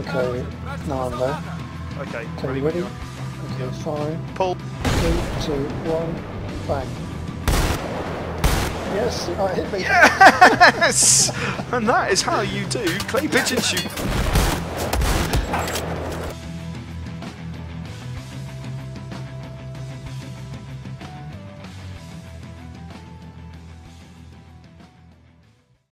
Okay, now I'm there. Okay, Okay, you ready? Okay, Five. Pull. Three, two, one, bang. Yes, I hit me. Yes! and that is how you do clay pigeon shoot.